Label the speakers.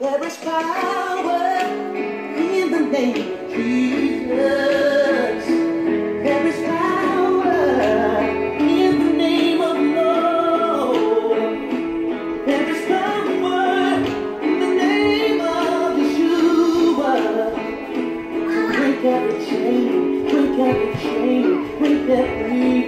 Speaker 1: There is power in the name of Jesus. There is power in the name of Lord. There is power in the name of Yeshua. Break every chain, break every chain, break every